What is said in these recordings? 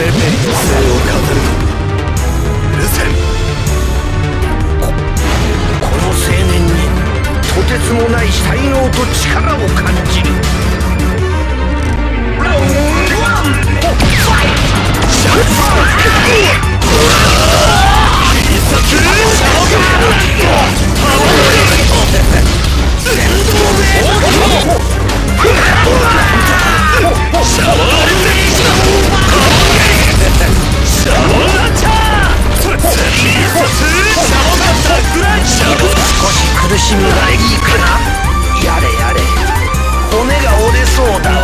生命の性を語る。とここの青年にとてつもない才能と力を感じる。ラウンドワン。ファイトしむがかな。やれやれ。骨が折れそうだ。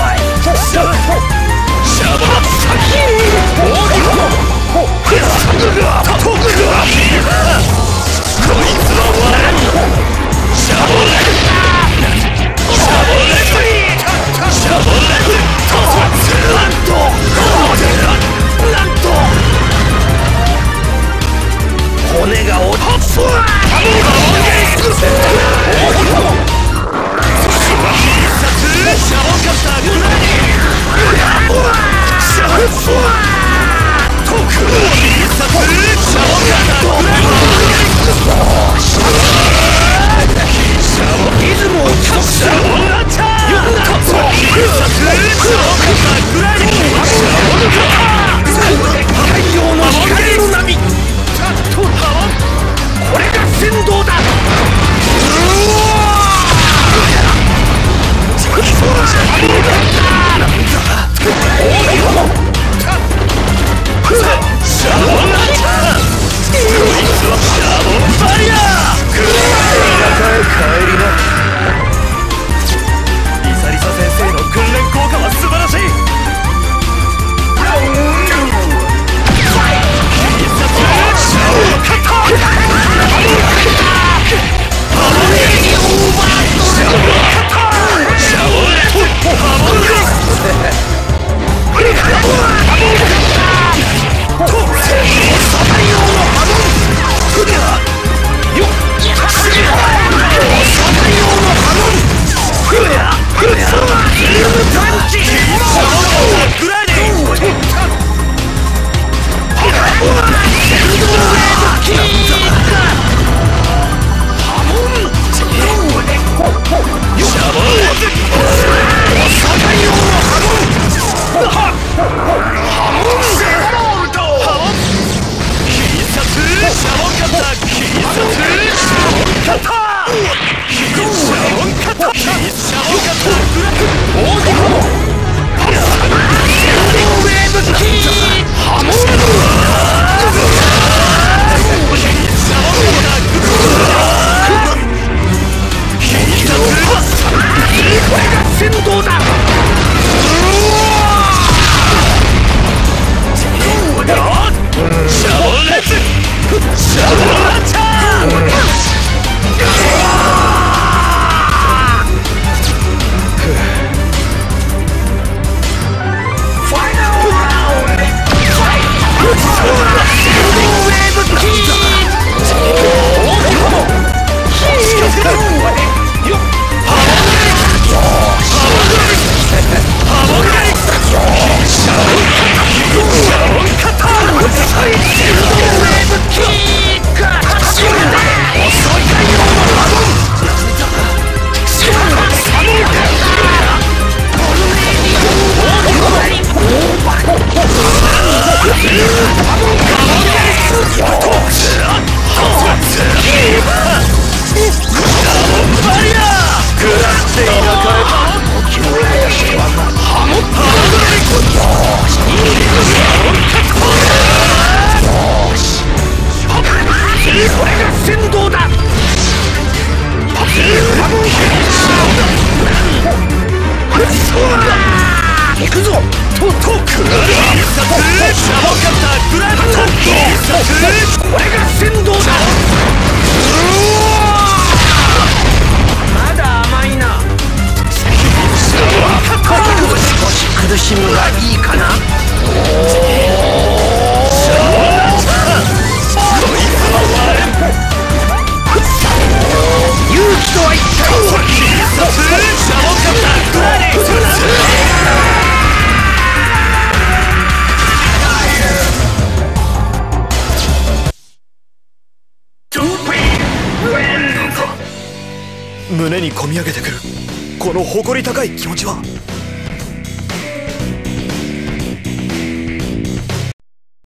什么？行くぞ。ととくる必殺本格タイラブこれが先導だ胸にこみ上げてくる。この誇り高い気持ちは。